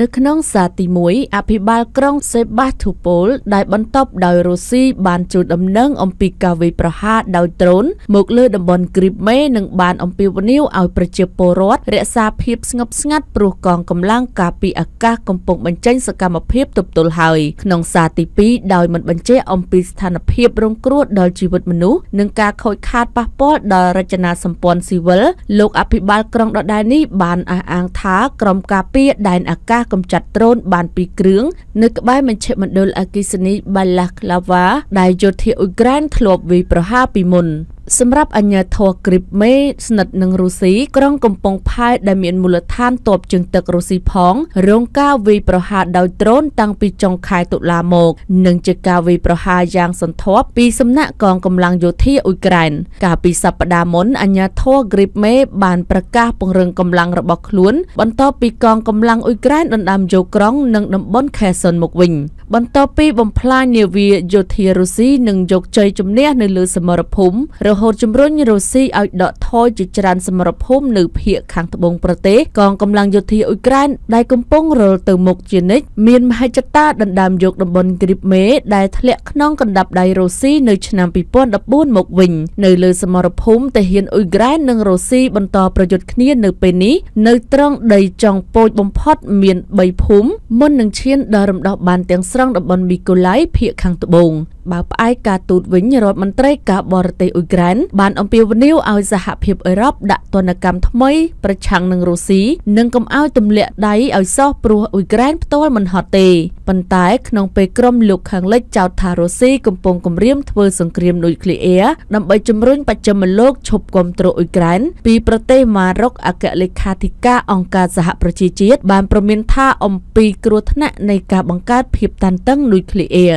នៅក្នុងសារទី1អភិបាលក្រុងសេបាស្ទូប៉ូលដែលបន្ទាប់ដោយរុស្ស៊ីបានជួលដំណឹងអំពីការវាយប្រហារដោយដ្រូនមកលើតំបន់គ្រីបមេនិងបានអំពាវនាវឲ្យប្រជាពលរដ្ឋរក្សាភាពស្ងប់ស្ងាត់ព្រោះកងកម្លាំងការពារអាកាសកំពុងបញ្ចេញសកម្មភាពទប់ទល់ហើយក្នុងសារទី2ដោយមិនបញ្ជាក់អំពីស្ថានភាពរងគ្រោះដល់ជីវិតមនុស្សនិងការខូចខាតប៉ះពាល់ដល់រចនាសម្ព័ន្ធស៊ីវិលលោកអភិបាលក្រុងដដែលនេះបានអះអាងថាក្រុមការពារដែនអាកាសកម្ចាត់ដ្រូនបានពីរគ្រឿងនៅក្បែរមជ្ឈមណ្ឌលអគិសនីបាឡាក្លាវ៉ាដែលយោធាអ៊ុយក្រែនធ្លាប់វាយប្រហារពីមុន សម្រាប់អញ្ញាធរគ្រីបមេស្និទ្ធនឹងរុស្ស៊ីក្រុងកំពង់ផែដែលមានមូលដ្ឋានទ័ពជើងទឹករុស្ស៊ីផង រងការវាយប្រហារដោយដ្រូនតាំងពីចុងខែតុលាមក និងជាការវាយប្រហារយ៉ាងសន្ធាប់ពីសំណាក់កងកម្លាំងយោធាអ៊ុយក្រែន កាលពីសប្តាហ៍មុនអញ្ញាធរគ្រីបមេបានប្រកាសពង្រឹងកម្លាំងរបស់ខ្លួន បន្ទាប់ពីកងកម្លាំងអ៊ុយក្រែនដណ្ដើមយកក្រុងនិងតំបន់ខេសុនមកវិញ បន្ទាប់ពីបំផ្លាញនាវាយោធារុស្ស៊ីនិងយកជ័យជំនះនៅលើសមរភូមិរហូតជំរុញរុស្ស៊ីឲ្យដកថយជាច្រើនសមរភូមិនៅភាគខាងត្បូងប្រទេសកងកម្លាំងយោធាអ៊ុយក្រែនដែលកំពុងរលទៅមុខជានិច្ចមានមហិច្ឆតាដណ្ដើមយកតំបន់គ្រីបមេដែលធ្លាក់ក្នុងកណ្ដាប់ដៃរុស្ស៊ីនៅឆ្នាំ2014មកវិញនៅលើសមរភូមិទាហានអ៊ុយក្រែននិងរុស្ស៊ីបន្តប្រយុទ្ធគ្នានៅពេលនេះនៅត្រង់ដីចុងពូជបំផុតមាន3ភូមិមុននឹងឈានដល់រំដោះបានទាំងស្រុងតំបន់មីកូឡៃភៀកខាងត្បូង បើផ្អែកការទូតវិញរដ្ឋមន្ត្រីការបរទេសអ៊ុយក្រែនបានអំពាវនាវឲ្យសហភាពអឺរ៉ុបដាក់ទណ្ឌកម្មថ្មីប្រឆាំងនឹងរុស្ស៊ីនិងកុំឲ្យទម្លាក់ដៃឲ្យសោះព្រោះអ៊ុយក្រែនផ្ទាល់មិនហត់ទេប៉ុន្តែក្នុងពេលក្រុមលោកខាងលិចចោទថារុស្ស៊ីកំពុងគំរាមធ្វើសង្គ្រាមនុយក្លេអ៊ែរដើម្បីជំរុញបច្ចិមលោកឈប់គ្រប់គ្រងអ៊ុយក្រែនពីប្រទេសម៉ារ៉ុកអគ្គលេខាធិការអង្គការសហប្រជាជាតិបានប្រមានថាអំពីគ្រោះថ្នាក់នៃការបង្កើតភាពតានតឹងនុយក្លេអ៊ែរ